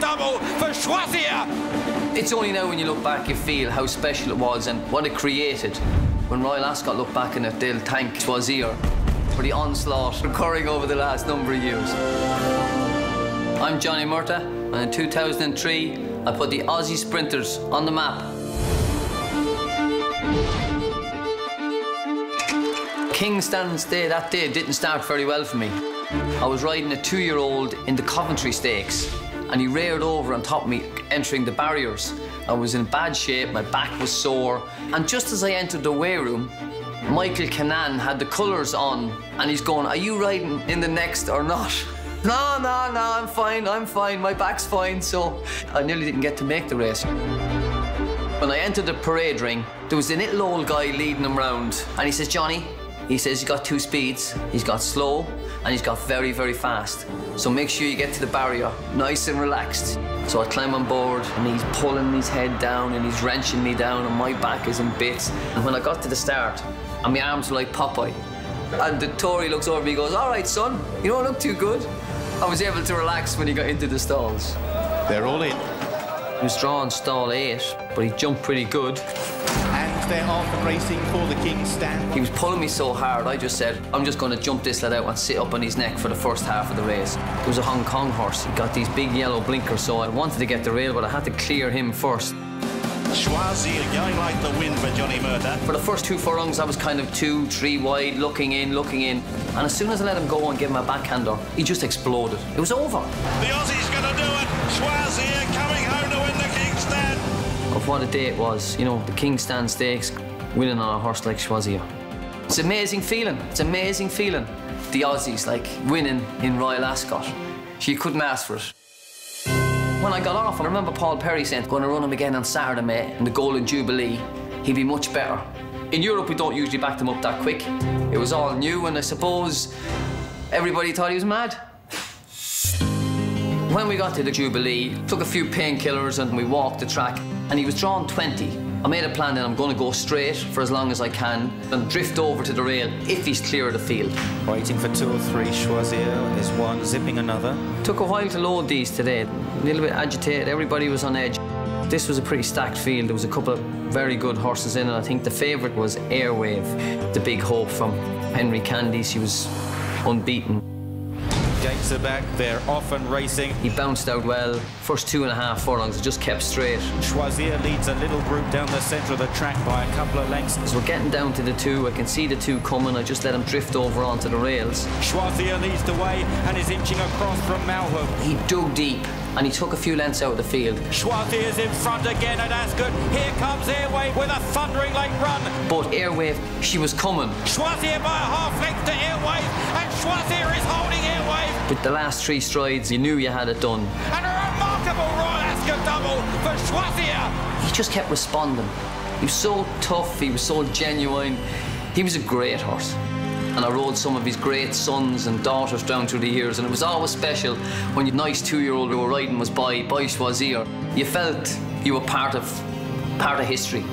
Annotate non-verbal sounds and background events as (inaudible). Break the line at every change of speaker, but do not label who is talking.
Double for Choisir.
It's only now when you look back you feel how special it was and what it created. When Royal Ascot look back in it, they'll thank Choisir for the onslaught occurring over the last number of years. I'm Johnny Murtagh, and in 2003, I put the Aussie sprinters on the map. King's Stand Day that day didn't start very well for me. I was riding a two-year-old in the Coventry Stakes, and he reared over on top of me, entering the barriers. I was in bad shape, my back was sore, and just as I entered the weigh room, Michael Kinane had the colours on, and he's going, Are you riding in the next or not? (laughs) No, no, no, I'm fine, I'm fine, my back's fine, so I nearly didn't get to make the race. When I entered the parade ring, there was a little old guy leading him round, and he says, Johnny, he says he's got two speeds. He's got slow and he's got very, very fast. So make sure you get to the barrier nice and relaxed. So I climb on board and he's pulling his head down and he's wrenching me down and my back is in bits. And when I got to the start, and my arms were like Popeye, and the Tory looks over me and goes, all right, son, you don't look too good. I was able to relax when he got into the stalls.
They're all in.
He was drawing stall eight, but he jumped pretty good.
And they're off racing for the King's Stand.
He was pulling me so hard, I just said, I'm just going to jump this lad out and sit up on his neck for the first half of the race. It was a Hong Kong horse. He got these big yellow blinkers, so I wanted to get the rail, but I had to clear him first.
Choisir going like the wind for Johnny Murtagh.
For the first two furlongs, I was kind of two, three wide, looking in, looking in. And as soon as I let him go and give him a backhander, he just exploded. It was over.
The Aussie's going to do it. Choisir coming home to win the King's Stand.
Of what a day it was, you know, the King's Stand Stakes, winning on a horse like Choisir. It's an amazing feeling. It's an amazing feeling. The Aussies, like, winning in Royal Ascot. You couldn't ask for it. When I got off, I remember Paul Perry saying, going to run him again on Saturday, mate, in the Golden Jubilee. He'd be much better. In Europe, we don't usually back them up that quick. It was all new, and I suppose everybody thought he was mad. When we got to the Jubilee, took a few painkillers and we walked the track, and he was drawn 20. I made a plan that I'm going to go straight for as long as I can and drift over to the rail if he's clear of the field.
Waiting for two or three. Choisir is one, zipping another.
Took a while to load these today. A little bit agitated, everybody was on edge. This was a pretty stacked field. There was a couple of very good horses in it. I think the favourite was Airwave, the big hope from Henry Candy. She was unbeaten.
Gates are back, they're off and racing.
He bounced out well. First two and a half furlongs, just kept straight.
Choisir leads a little group down the centre of the track by a couple of lengths.
As we're getting down to the two, I can see the two coming. I just let him drift over onto the rails.
Choisir leads the way and is inching across from Malham.
He dug deep and he took a few lengths out of the field.
Choisir's in front again at Ascot. Here comes Airwave with a thundering late run.
But Airwave, she was coming.
Choisir by a half length to Airwave, and Choisir is holding Airwave.
With the last three strides, you knew you had it done.
And a remarkable Royal Ascot double for Choisir.
He just kept responding. He was so tough, he was so genuine. He was a great horse. And I rode some of his great sons and daughters down through the years, and it was always special when your nice two-year-old who were riding was by, by Choisir. You felt you were part of, part of history.